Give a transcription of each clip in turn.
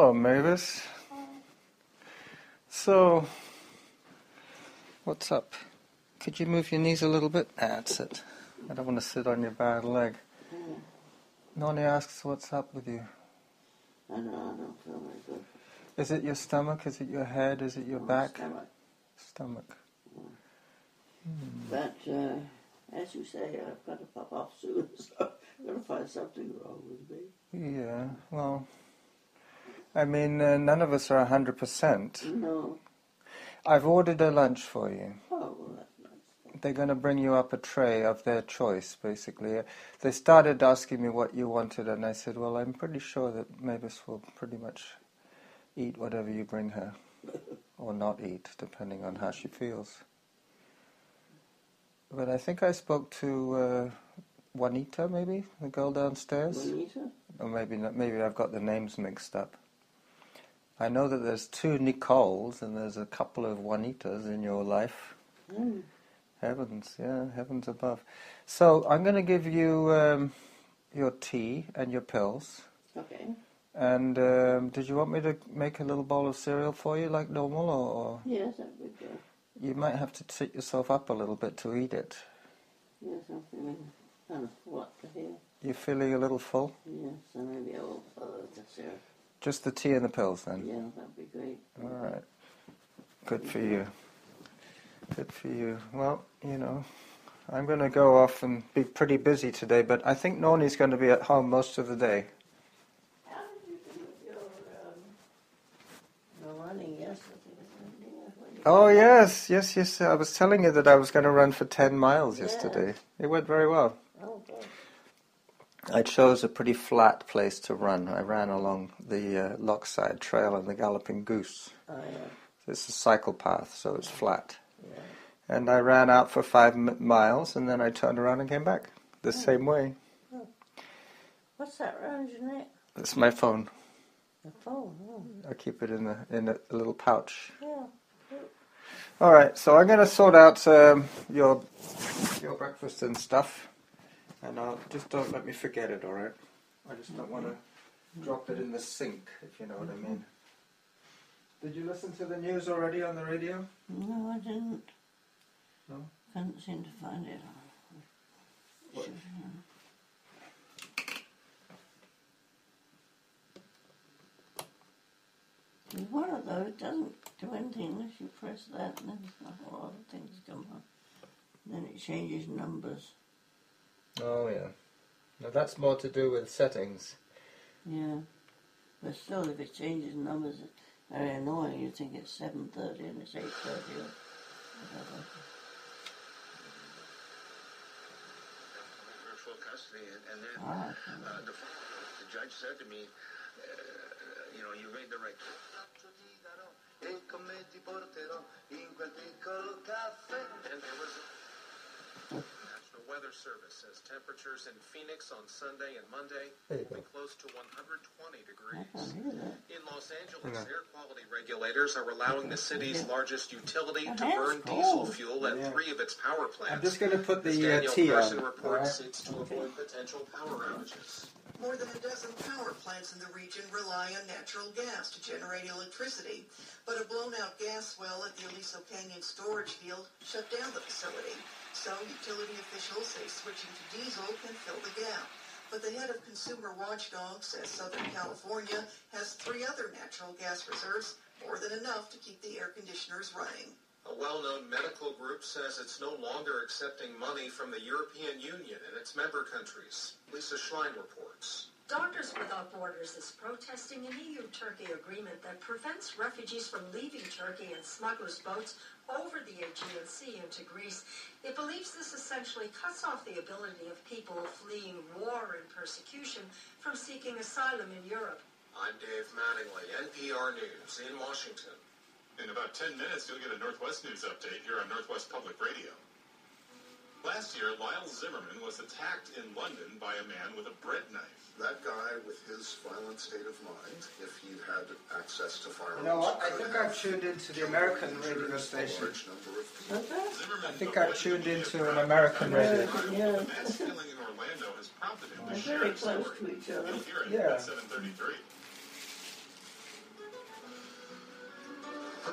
Hello, Mavis. So, what's up? Could you move your knees a little bit? That's it. I don't want to sit on your bad leg. Noni asks, what's up with you? I know, I don't feel very good. Is it your stomach? Is it your head? Is it your back? stomach. Stomach. But uh, as you say, I've got to pop off soon, so I'm going to find something wrong with me. Yeah, well, I mean, uh, none of us are 100%. No. I've ordered a lunch for you. Oh, well, that's nice. They're going to bring you up a tray of their choice, basically. They started asking me what you wanted, and I said, well, I'm pretty sure that Mavis will pretty much eat whatever you bring her, or not eat, depending on how she feels. But I think I spoke to uh, Juanita, maybe, the girl downstairs. Juanita? Or maybe not, maybe I've got the names mixed up. I know that there's two Nicoles and there's a couple of Juanitas in your life. Mm. Heavens, yeah, heavens above. So I'm going to give you um, your tea and your pills. Okay. And um, did you want me to make a little bowl of cereal for you like normal, or, or Yes, that would go. you might have to sit yourself up a little bit to eat it? Yes, I'm feeling kind of what to hear. You feeling a little full? Yes, so maybe I will follow the syrup. Just the tea and the pills then. Yeah, that'd be great. All right. Good for you. Good for you. Well, you know, I'm going to go off and be pretty busy today, but I think Noni's going to be at home most of the day. How did you do your, um, your running yesterday? Oh, yes, yes, yes. I was telling you that I was going to run for 10 miles Yeah. yesterday. It went very well. Oh. I chose a pretty flat place to run. I ran along the uh, Lochside Trail and the Galloping Goose. Oh, yeah. It's a cycle path, so it's flat. Yeah. And I ran out for five miles, and then I turned around and came back the same way. What's that around your neck? That's my phone. The phone. Oh, I keep it in a, in a, a little pouch. yeah. All right, so I'm going to sort out um, your your breakfast and stuff, and I'll, just don't let me forget it. All right? I just don't want to mm-hmm. drop it in the sink, if you know what I mm-hmm. mean. Did you listen to the news already on the radio? No, I didn't. No? Couldn't seem to find it. What? One of those it doesn't do anything unless you press that and then a whole lot of things come up. Then it changes numbers. Oh yeah. Now that's more to do with settings. Yeah. But still, if it changes numbers, it's very annoying. You think it's 7.30 and it's 8.30 or whatever. virtual custody, and, and then Ah, uh, the, the judge said to me, uh, you know, you made the right. come ti porterò in quel piccolo caffè. And there was. National Weather Service says temperatures in Phoenix on Sunday and Monday will be close to 120 degrees. can't hear that. In Los Angeles, Yeah. air quality regulators are allowing the city's largest utility to hand's burn diesel fuel at Yeah. three of its power plants. I'm just going to put the uh, Daniel tea on. Carson reports right? seeks to avoid potential power outages. More than a dozen power plants in the region rely on natural gas to generate electricity, but a blown-out gas well at the Aliso Canyon storage field shut down the facility. So utility officials say switching to diesel can fill the gap. But the head of Consumer Watchdog says Southern California has three other natural gas reserves, more than enough to keep the air conditioners running. A well-known medical group says it's no longer accepting money from the European Union and its member countries. Lisa Schlein reports. Doctors Without Borders is protesting an EU-Turkey agreement that prevents refugees from leaving Turkey in smugglers' boats over the Aegean Sea into Greece. It believes this essentially cuts off the ability of people fleeing war and persecution from seeking asylum in Europe. I'm Dave Mattingly, NPR News in Washington. In about 10 minutes, you'll get a Northwest News update here on Northwest Public Radio. Last year, Lyle Zimmerman was attacked in London by a man with a bread knife. that guy with his violent state of mind, if he had access to firearms, You know what? I think I've tuned into the American radio station. large of people. What's that? Zimmerman I think I've tuned into an. American radio. Yeah, The mass killing in Orlando has prompted him to they're share very close story. to each other. You'll hear it Yeah. at 733.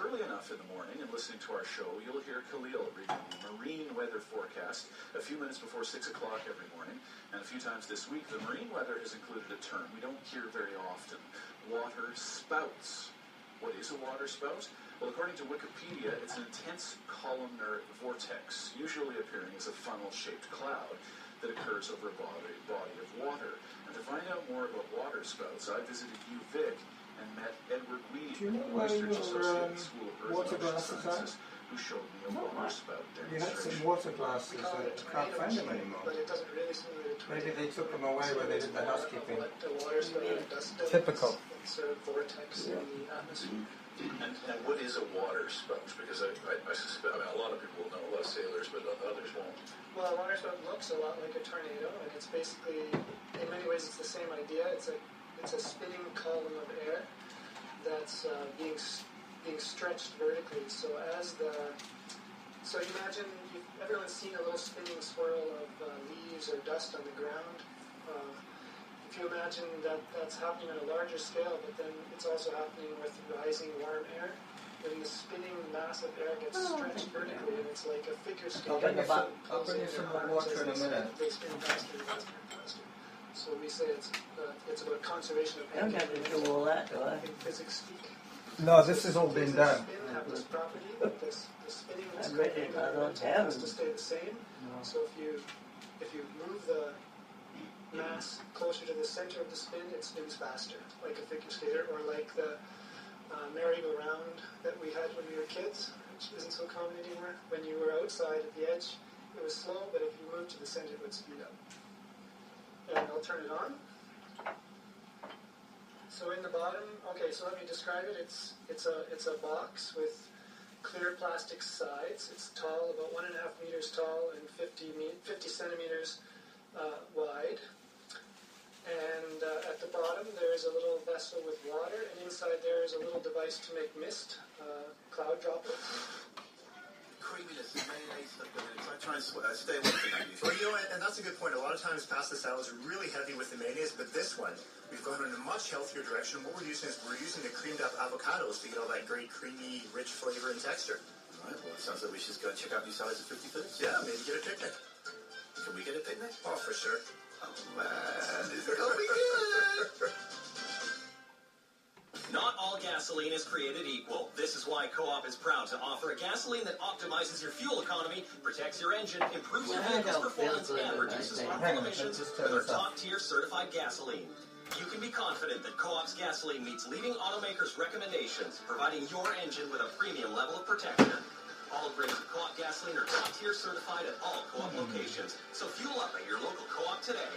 Early enough in the morning and listening to our show, you'll hear Khalil reading the marine weather forecast a few minutes before 6 o'clock every morning. And a few times this week, the marine weather has included a term we don't hear very often water spouts. What is a water spout? Well, according to Wikipedia, it's an intense columnar vortex, usually appearing as a funnel-shaped cloud that occurs over a body, body of water. And to find out more about water spouts, I visited UVic and met Edward Wiebe, Do you know a where research your, associate um, at School of Earth water glasses are? Sciences, who showed me a Not water much. spout You had some water glasses We call that it can't find them anymore. but it really simulate a. Maybe they took them away when they did the housekeeping. What the water spout does does Typical. It's sort of vortex in the atmosphere. And, and what is a water spout? Because I, I, I suspect, I mean, a lot of people know, a lot of sailors, but others won't. Well, a water spout looks a lot like a tornado, and it's basically, in many ways, it's the same idea. It's a it's a spinning column of air that's uh, being being stretched vertically. So as the so you imagine you've, everyone's seen a little spinning swirl of uh, leaves or dust on the ground. Uh, if you imagine that that's happening on a larger scale, but then it's also happening with rising warm air, then the spinning mass of air gets stretched vertically, and it's like a figure skating. I'll bring you some, I'll bring you some more water in a minute. They spin faster and faster and faster. So we say it's uh, it's about conservation of I don't have to energy. do all that, do I? In physics speak. No, this has all been Does the done. spin have this property that this, the spinning that's I read going it, I on don't have has it. to stay the same. So if you if you move the mass closer to the center of the spin, it spins faster, like a figure skater, or like the uh, merry-go-round that we had when we were kids, which isn't so common anymore. When you were outside at the edge, it was slow, but if you moved to the center, it would speed up. And I'll turn it on. So in the bottom, okay, so let me describe it. It's it's a it's a box with clear plastic sides. It's tall, about one and a half meters tall and 50, me- 50 centimeters uh, wide. And uh, at the bottom, there is a little vessel with water, and inside there is a little device to make mist, uh, cloud droplets. creaminess and mayonnaise stuff in it. So I try and sw- uh, stay away from that usually. Well, you know, and that's a good point. A lot of times pasta salads are really heavy with the mayonnaise, but this one, we've gone in a much healthier direction. What we're using is we're using the creamed up avocados to get all that great creamy, rich flavor and texture. All right, well, it sounds like we should go check out these salads at 50 Foods. Yeah, maybe get a picnic. Can we get a picnic? Oh, for sure. Oh, man. Is it going to be good? Not all gasoline is created equal. This is why Co-op is proud to offer a gasoline that optimizes your fuel economy, protects your engine, improves your vehicle's performance, and reduces say that. Hang harmful emissions with our top-tier certified gasoline. You can be confident that Co-op's gasoline meets leading automakers' recommendations, providing your engine with a premium level of protection. All grades of Co-op gasoline are top-tier certified at all Co-op locations, so fuel up at your local Co-op today.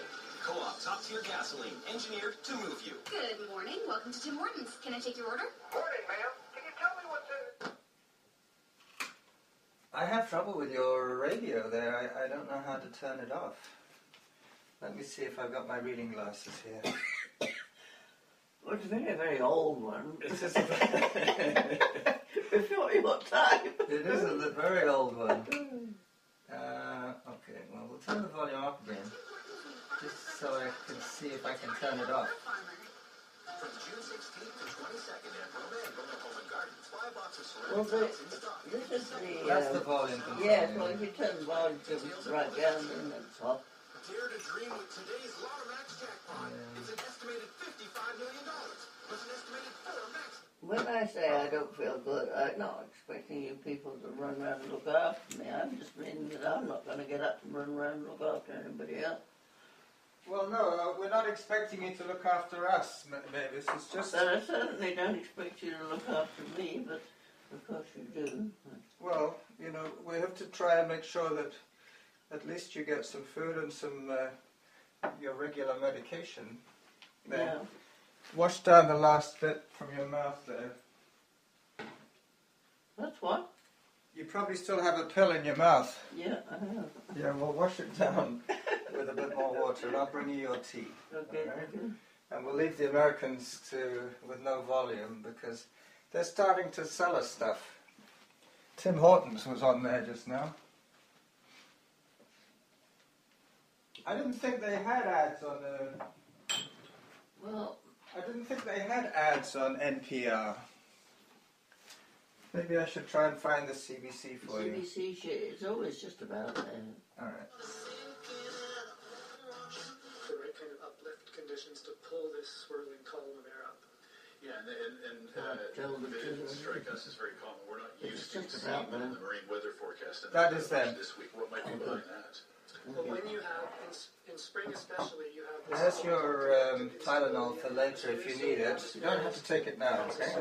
Co-op top-tier gasoline, engineered to move you. Good morning. Welcome to Tim Hortons. Can I take your order? Morning, ma'am. Can you tell me what's in it? I have trouble with your radio there. I, I don't know how to turn it off. Let me see if I've got my reading glasses here. Well, it's a very, very old one. This is a, Before your time. it is a very old one. Uh, okay, well, we'll turn the volume up again. Just so I can see if I can turn it off. From June 16th to 22nd at Roman Home and Garden. Five boxes Well, surrounding the, this is the. That's uh, the volume control. Yes, well, if you turn the volume to right down, then it's off. Dare to dream with today's Lotto Max jackpot. It's an estimated $55 million. Plus an estimated four max. When I say I don't feel good, I'm not expecting you people to run around and look after me. I'm just meaning that I'm not going to get up and run around and look after anybody else. Well, no, uh, we're not expecting you to look after us, Ma- Mavis. It's just, But I certainly don't expect you to look after me, but of course you do. well, you know, we have to try and make sure that at least you get some food and some uh, your regular medication. There. Yeah. Wash down the last bit from your mouth there. That's what? You probably still have a pill in your mouth. Yeah, I have. Yeah, well, wash it down with a bit more water, and I'll bring you your tea. Okay, Alright. thank you. And we'll leave the Americans to with no volume because they're starting to sell us stuff. Tim Hortons was on there just now. I didn't think they had ads on. Uh, Well, I didn't think they had ads on NPR. Maybe I should try and find the CBC for you. CBC shit is always just about there. All right. Conditions to pull this swirling column of air up. Yeah, and, and, and uh, Tell the to- strike us is very common. We're not used to just seeing about that the marine weather forecast. And That not is much them. This week, what might be behind that? But when you have, in, in spring especially, you have this. There's your um, Tylenol for later if you need it. You don't have to take it now, okay?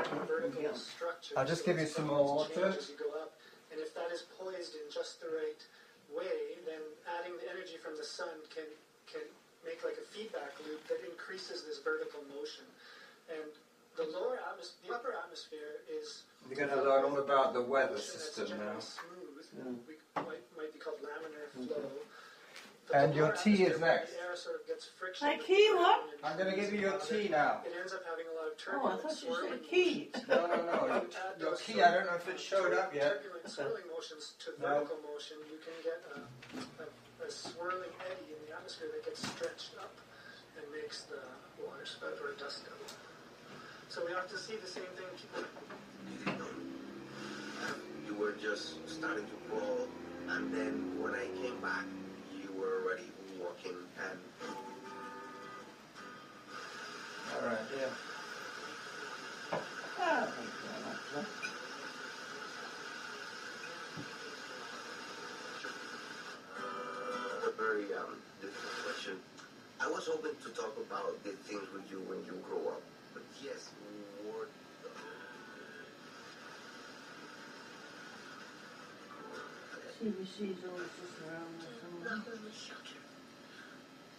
I'll just give you some more water. Change as you go up, and if that is poised in just the right way, then adding the energy from the sun can can make like a feedback loop that increases this vertical motion. And the lower atmosphere, the upper atmosphere is You're going to learn all about the weather system now. generally smooth. Mm. We might, might be called laminar mm-hmm. flow. But And your tea is next. The air sort of gets friction. Hey, key, what? I'm going to give you your moves out of tea it. now. It ends up having a lot of Oh, I thought you said key. No, no, no. Your, your key, I don't know if it showed up yet. Turbulent swirling motions to No. motion, you can get a, a, a swirling eddy in the atmosphere that gets stretched up and makes the water spout or dust up. So we have to see the same thing. You were just starting to crawl, and then when I came back, you were already walking, and All right, yeah. Was hoping to talk about the things with you when you grow up, but yes, what CBC is always just around there somewhere.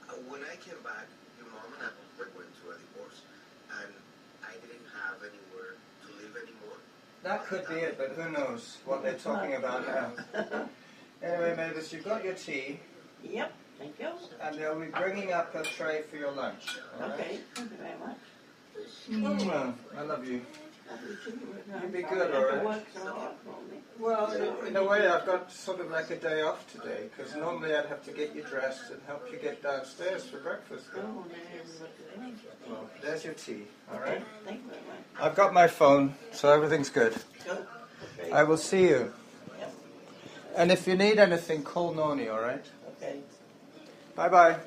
Uh, when I came back, your mom and I went through a divorce, and I didn't have anywhere to live anymore. That could be it, but who knows what they're talking about now. Anyway, Mavis, you've got your tea, Yep, thank you. And they'll be bringing up a tray for your lunch. all right? Okay, thank you very much. Mm, Mwah. I love you. You'd be good, all right. Work so hard for me. Well, in, in a way, I've got sort of like a day off today, because normally I'd have to get you dressed and help you get downstairs for breakfast. Oh, anything. Well, there's your tea, all right? Thank you very much. I've got my phone, so everything's good. Go. Okay. I will see you. And if you need anything, call Noni, all right? Okay. Bye bye.